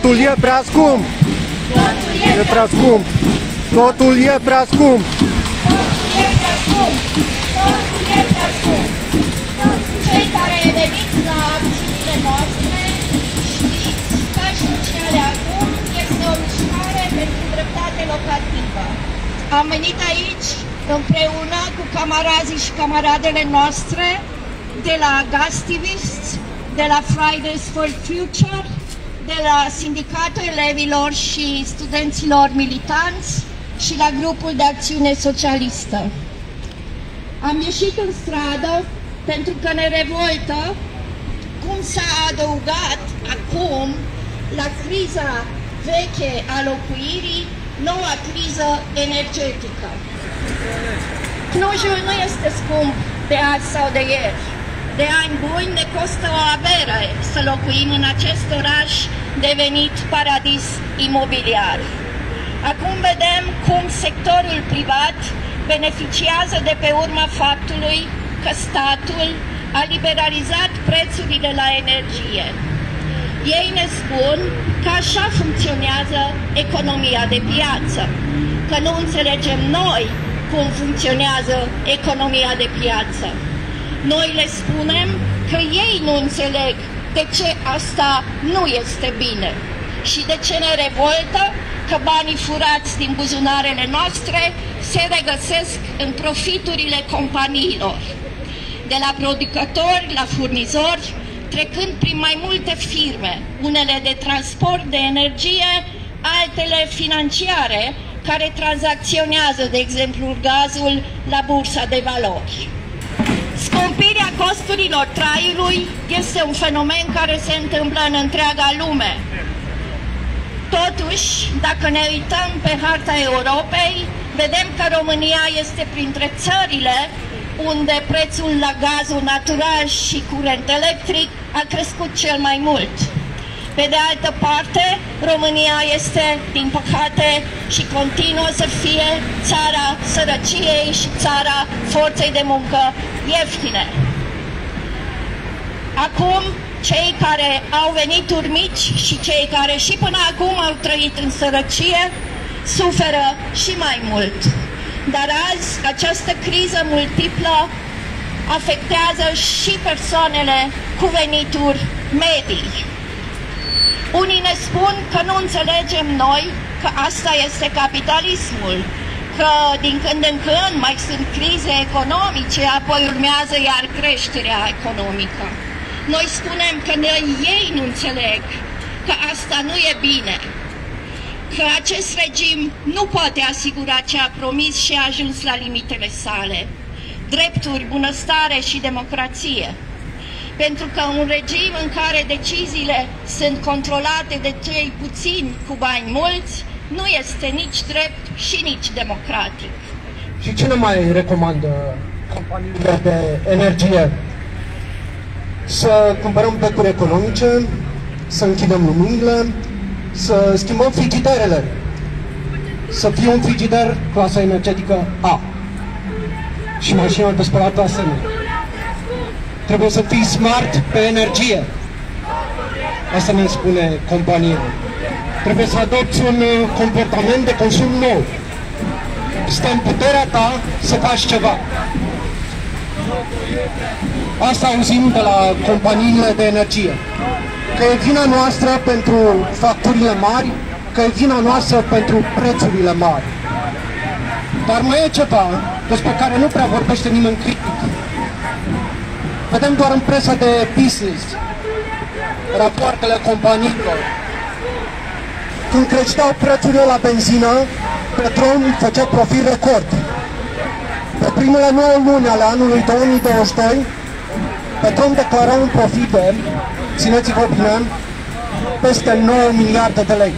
Totul e prea scump! E prea scump! Totul e prea scump! Cei care veniți la acțiunile noastre știți că și ce are acum este o mișcare pentru dreptate locativă. Am venit aici împreună cu camarazii și camaradele noastre de la Gastivists, de la Fridays for Future, de la Sindicatul Elevilor și Studenților Militanți și la Grupul de Acțiune Socialistă. Am ieșit în stradă pentru că ne revoltă cum s-a adăugat acum la criza veche a locuirii noua criză energetică. Clujul nu este scump de azi sau de ieri. De ani buni ne costă o avere să locuim în acest oraș devenit paradis imobiliar. Acum vedem cum sectorul privat beneficiază de pe urma faptului că statul a liberalizat prețurile la energie. Ei ne spun că așa funcționează economia de piață, că nu înțelegem noi cum funcționează economia de piață. Noi le spunem că ei nu înțeleg de ce asta nu este bine și de ce ne revoltă că banii furați din buzunarele noastre se regăsesc în profiturile companiilor. De la producători la furnizori, trecând prin mai multe firme, unele de transport de energie, altele financiare, care tranzacționează, de exemplu, gazul la bursa de valori. Scumpirea costurilor traiului este un fenomen care se întâmplă în întreaga lume. Totuși, dacă ne uităm pe harta Europei, vedem că România este printre țările unde prețul la gazul natural și curent electric a crescut cel mai mult. Pe de altă parte, România este, din păcate, și continuă să fie țara sărăciei și țara forței de muncă ieftine. Acum, cei care au venituri mici și cei care și până acum au trăit în sărăcie suferă și mai mult. Dar azi această criză multiplă afectează și persoanele cu venituri medii. Unii ne spun că nu înțelegem noi că asta este capitalismul, că din când în când mai sunt crize economice, apoi urmează iar creșterea economică. Noi spunem că noi, ei nu înțeleg că asta nu e bine, că acest regim nu poate asigura ce a promis și a ajuns la limitele sale, drepturi, bunăstare și democrație. Pentru că un regim în care deciziile sunt controlate de cei puțini cu bani mulți, nu este nici drept și nici democratic. Și cine mai recomandă companiile de energie? Să cumpărăm becuri economice, să închidem luminile, să schimbăm frigiderele, să fie un frigider clasa energetică A și mașina de spălat asemenea. Trebuie să fii smart pe energie. Asta ne spune compania. Trebuie să adopți un uh, comportament de consum nou. Stă în puterea ta să faci ceva. Asta auzim de la companiile de energie. Că e vina noastră pentru facturile mari, că e vina noastră pentru prețurile mari. Dar mai e ceva despre care nu prea vorbește nimeni critic. Vedem doar în presa de business rapoartele companiilor. Când creșteau prețurile la benzină, Petron făcea profit record. Pe primele 9 luni ale anului 2022, Petron declara un profit de, țineți-vă bine, peste 9 miliarde de lei.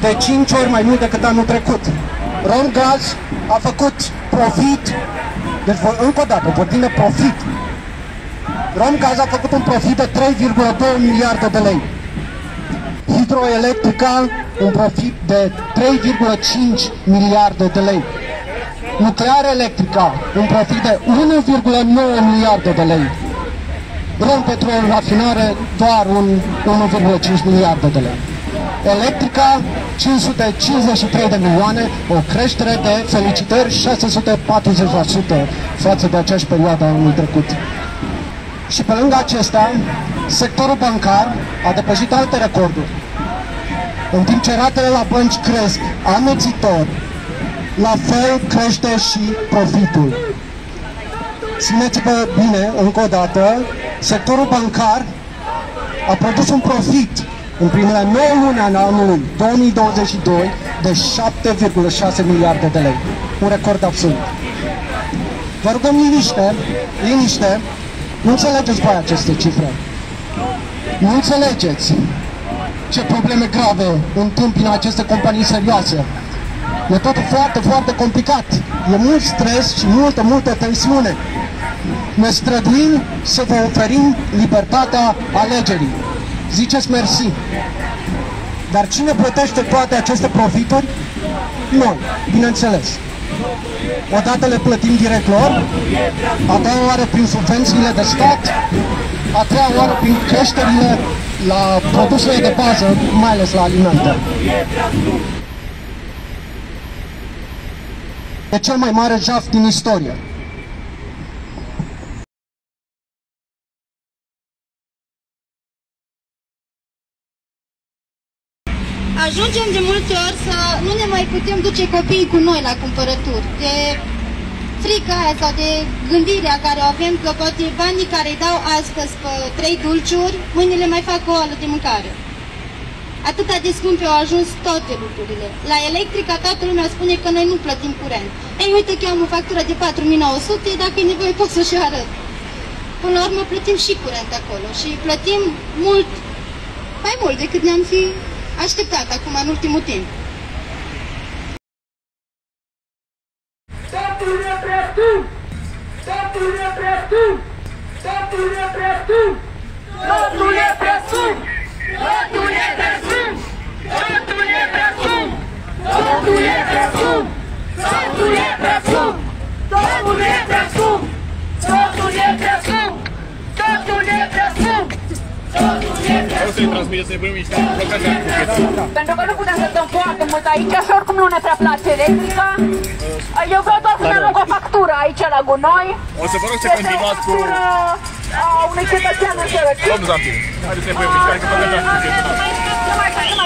De 5 ori mai mult decât anul trecut. Romgaz a făcut profit, deci încă o dată, vorbim de profit. Romgaz a făcut un profit de 3,2 miliarde de lei. Hidroelectrica un profit de 3,5 miliarde de lei. Nuclear electrica un profit de 1,9 miliarde de lei. Ron Petrol Rafinare doar un 1,5 miliarde de lei. Electrica 553 de milioane, o creștere de felicitări 640% față de aceeași perioadă anul trecut. Și pe lângă acestea, sectorul bancar a depășit alte recorduri. În timp ce ratele la bănci cresc amețitor, la fel crește și profitul. Țineți-vă bine, încă o dată, sectorul bancar a produs un profit în primele 9 luni ale anului 2022 de 7,6 miliarde de lei. Un record absolut. Vă rugăm liniște, liniște, nu înțelegeți voi aceste cifre. Nu înțelegeți ce probleme grave întâmpină aceste companii serioase. E tot foarte, foarte complicat. E mult stres și multă, multă tensiune. Ne străduim să vă oferim libertatea alegerii. Ziceți mersi. Dar cine plătește toate aceste profituri? Noi, bineînțeles. Odată le plătim direct lor, a doua oară prin subvențiile de stat, a treia oară prin creșterile la produsele de bază, mai ales la alimente. E cel mai mare jaf din istorie. Ajungem de multe ori să nu ne mai putem duce copiii cu noi la cumpărături. De frica aia sau de gândirea care o avem că poate banii care îi dau astăzi pe trei dulciuri, mâine le mai fac o oală de mâncare. Atâta de scumpe au ajuns toate lucrurile. La electrica toată lumea spune că noi nu plătim curent. Ei, uite că am o factură de 4900, dacă e nevoie pot să-și arăt. Până la urmă plătim și curent acolo și plătim mult, mai mult decât ne-am fi așteptat acum în ultimul timp. Statul e prea scump! Statul e prea scump! Statul e prea scump! Statul e prea scump! Statul e prea scump! Statul e prea scump! Statul e O să-i transmiteți, să-i băim niște blocaje Pentru că nu putem să stăm foarte mult aici și oricum nu ne prea place electrica. Eu vreau doar să ne arunc o factură aici la gunoi. O să vă rog să Este o continuați cu... factură a unui cetățean în sărăcie. Domnul Zamfir, haideți să-i băim niște, că blocaje cu